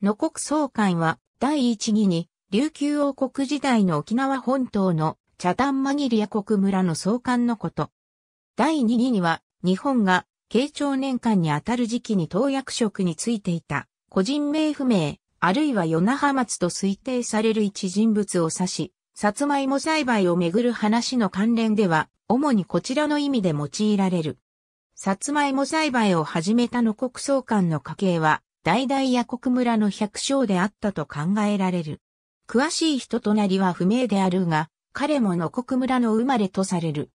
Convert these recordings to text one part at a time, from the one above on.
野国総監は第一義に琉球王国時代の沖縄本島の茶炭紛リア国村の総監のこと。第二義には日本が慶長年間にあたる時期に当役職についていた個人名不明、あるいは与那覇松と推定される一人物を指し、さつまいも栽培をめぐる話の関連では、主にこちらの意味で用いられる。さつまいも栽培を始めたの国総監の家系は、大々野国村の百姓であったと考えられる。詳しい人となりは不明であるが、彼も野国村の生まれとされる。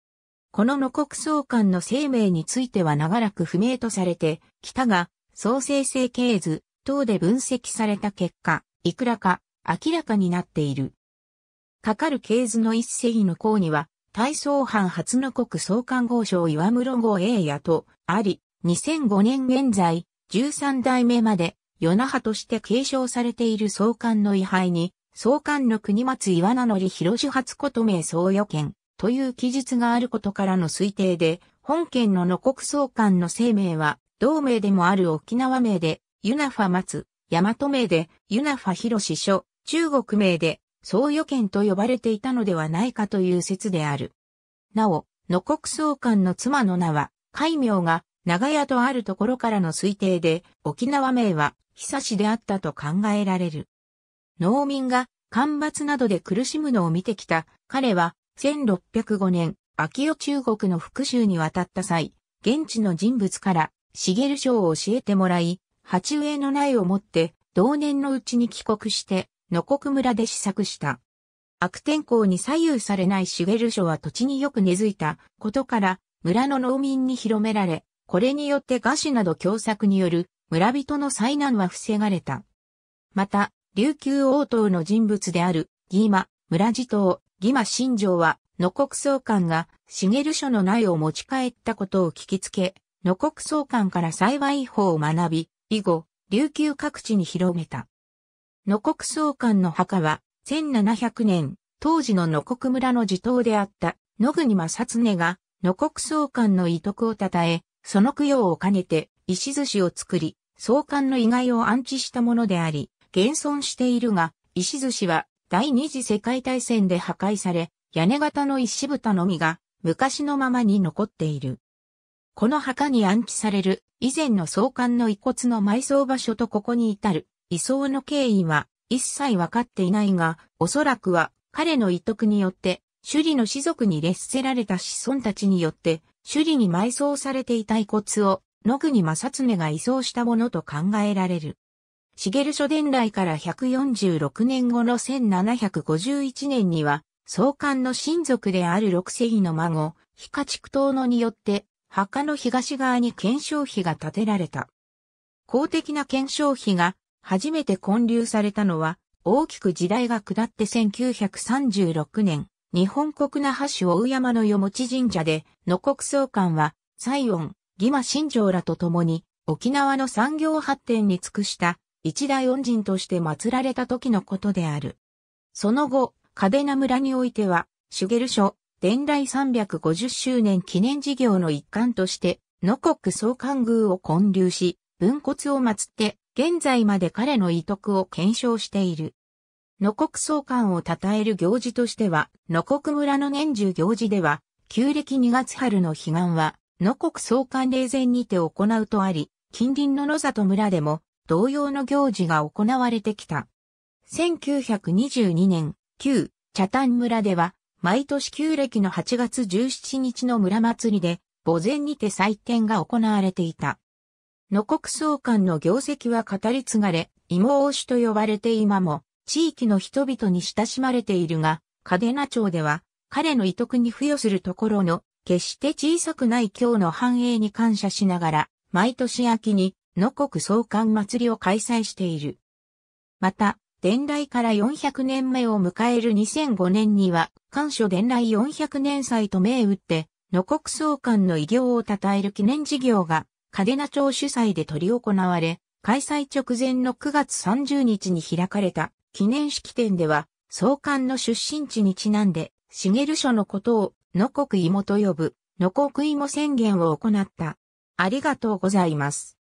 この野国総監の生命については長らく不明とされてきたが、創生成系図等で分析された結果、いくらか明らかになっている。かかる系図の一世の項には、大宗藩初の国総監号省岩室号栄也とあり、2005年現在、13代目まで、与那覇として継承されている総監の位牌に、総監の国松岩名則広主初こと名総予見という記述があることからの推定で、本県の野国総監の生命は、同名でもある沖縄名で、ユナファ松、大和名で、ユナファ広志書、中国名で、総予見と呼ばれていたのではないかという説である。なお、野国総監の妻の名は、海名が長屋とあるところからの推定で、沖縄名は久しであったと考えられる。農民が干ばつなどで苦しむのを見てきた彼は1605年、秋代中国の復讐に渡った際、現地の人物から茂書を教えてもらい、鉢植えの苗を持って同年のうちに帰国して野国村で試作した。悪天候に左右されない茂書は土地によく根付いたことから村の農民に広められ、これによって餓死など凶作による村人の災難は防がれた。また、琉球王党の人物である、ギーマ、村地頭、ギマ新庄は、野国総監が、茂書の苗を持ち帰ったことを聞きつけ、野国総監から幸い法を学び、以後、琉球各地に広めた。野国総監の墓は、1700年、当時の野国村の地頭であった、野国正常が、野国総監の遺徳を称え、その供養を兼ねて、石寿司を作り、総監の遺骸を安置したものであり、現存しているが、石寿司は第二次世界大戦で破壊され、屋根型の石蓋のみが昔のままに残っている。この墓に安置される以前の総監の遺骨の埋葬場所とここに至る移送の経緯は一切わかっていないが、おそらくは彼の遺徳によって首里の士族に列せられた子孫たちによって首里に埋葬されていた遺骨を野国正常が移送したものと考えられる。茂書伝来から146年後の1751年には、総監の親族である六世紀の孫、非家畜島のによって、墓の東側に検証碑が建てられた。公的な検証碑が初めて建立されたのは、大きく時代が下って1936年、日本国那覇市大山のよもち神社で、野国総監は、西恩、義馬新庄らと共に、沖縄の産業発展に尽くした一大恩人として祀られた時のことである。その後、嘉手納村においては、シュゲル書、伝来350周年記念事業の一環として、野国総監宮を建立し、分骨を祀って、現在まで彼の遺徳を検証している。野国総監を称える行事としては、野国村の年中行事では、旧暦2月春の彼岸は、野国総監霊前にて行うとあり、近隣の野里村でも同様の行事が行われてきた。1922年、旧茶炭村では、毎年旧暦の8月17日の村祭りで、墓前にて祭典が行われていた。野国総監の業績は語り継がれ、芋王子と呼ばれて今も、地域の人々に親しまれているが、嘉手納町では、彼の遺徳に付与するところの、決して小さくない今日の繁栄に感謝しながら、毎年秋に野国総監祭りを開催している。また、伝来から400年目を迎える2005年には、官所伝来400年祭と銘打って、野国総監の偉業を称える記念事業が、嘉手納町主催で取り行われ、開催直前の9月30日に開かれた記念式典では、総監の出身地にちなんで、茂書のことをの国芋と呼ぶ、の国芋宣言を行った。ありがとうございます。